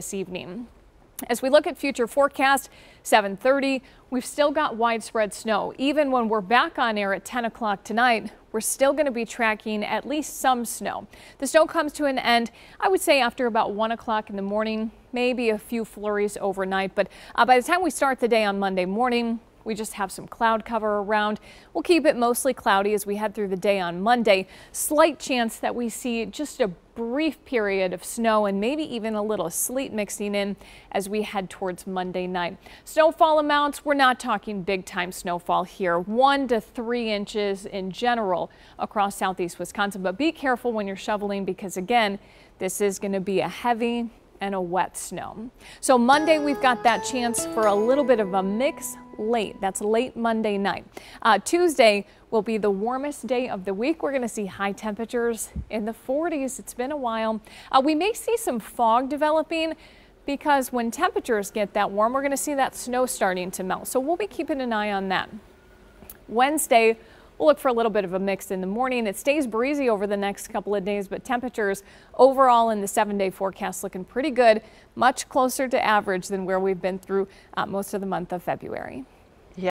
this evening. As we look at future forecast, 730, we've still got widespread snow. Even when we're back on air at 10 o'clock tonight, we're still going to be tracking at least some snow. The snow comes to an end, I would say after about 1 o'clock in the morning, maybe a few flurries overnight. But uh, by the time we start the day on Monday morning, we just have some cloud cover around. We'll keep it mostly cloudy as we head through the day on Monday. Slight chance that we see just a brief period of snow and maybe even a little sleet mixing in as we head towards Monday night. Snowfall amounts, we're not talking big time snowfall here, one to three inches in general across southeast Wisconsin. But be careful when you're shoveling because again, this is going to be a heavy and a wet snow. So Monday, we've got that chance for a little bit of a mix late. That's late Monday night. Uh, Tuesday will be the warmest day of the week. We're going to see high temperatures in the 40s. It's been a while. Uh, we may see some fog developing because when temperatures get that warm, we're going to see that snow starting to melt. So we'll be keeping an eye on that. Wednesday, We'll look for a little bit of a mix in the morning. It stays breezy over the next couple of days, but temperatures overall in the seven day forecast looking pretty good, much closer to average than where we've been through uh, most of the month of February.